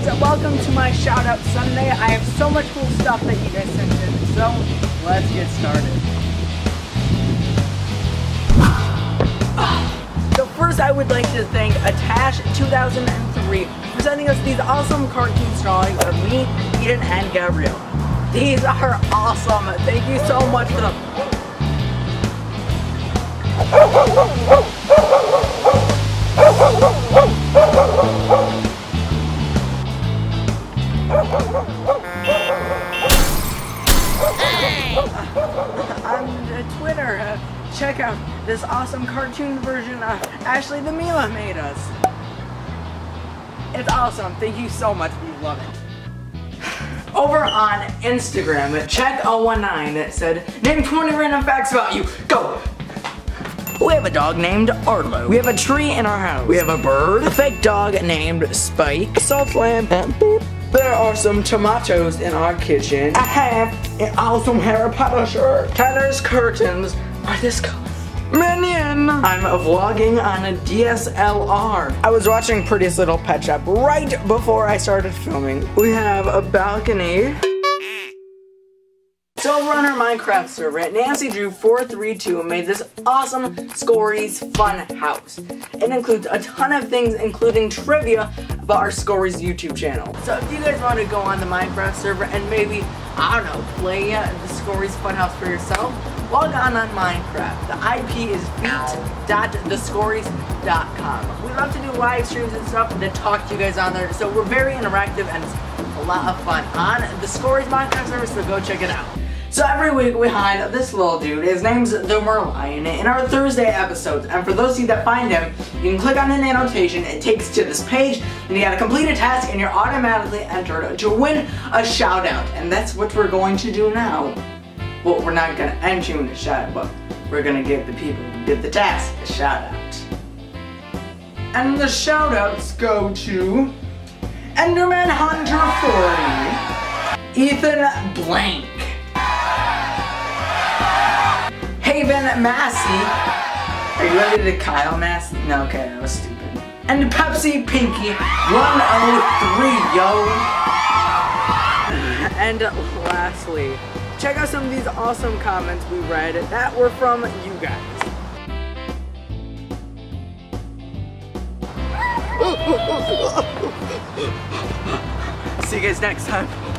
guys, welcome to my shout out Sunday. I have so much cool stuff that you guys sent in, so let's get started. So first I would like to thank Atash 2003 for sending us these awesome cartoon drawings of me, Eden, and Gabriel. These are awesome. Thank you so much for them. check out this awesome cartoon version uh, Ashley the Mila made us. It's awesome. Thank you so much. We love it. Over on Instagram, check019 said, name 20 random facts about you. Go! We have a dog named Arlo. We have a tree in our house. We have a bird. A fake dog named Spike. Salt lamp. And beep. There are some tomatoes in our kitchen. I have an awesome Harry Potter shirt. Tyler's curtains are this color. Minion! I'm vlogging on a DSLR. I was watching Prettiest Little Pet Shop right before I started filming. We have a balcony. So over on our Minecraft server, Nancy Drew 432 made this awesome Skorys fun house. It includes a ton of things, including trivia about our Skorys YouTube channel. So if you guys want to go on the Minecraft server and maybe, I don't know, play uh, the Skorys Fun House for yourself, log on on Minecraft. The IP is feet.theskorys.com. We love to do live streams and stuff and to talk to you guys on there, so we're very interactive and it's a lot of fun on the Skorys Minecraft server, so go check it out. So every week we hide this little dude, his name's the Merlion, in our Thursday episodes. And for those of you that find him, you can click on an annotation, it takes to this page, and you gotta complete a task, and you're automatically entered to win a shout out. And that's what we're going to do now. Well, we're not gonna enter you in a shout out, but we're gonna give the people who did the task a shout out. And the shout outs go to Enderman Hunter 40, Ethan Blank, Haven Massey. Are you ready to Kyle Massey? No, okay, that was stupid. And Pepsi Pinky 103, yo. And lastly, check out some of these awesome comments we read that were from you guys. See you guys next time.